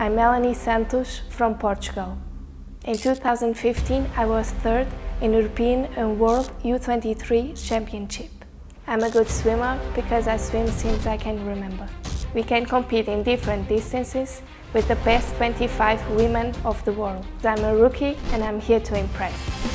I'm Melanie Santos from Portugal. In 2015 I was third in European and World U23 Championship. I'm a good swimmer because I swim since I can remember. We can compete in different distances with the best 25 women of the world. I'm a rookie and I'm here to impress.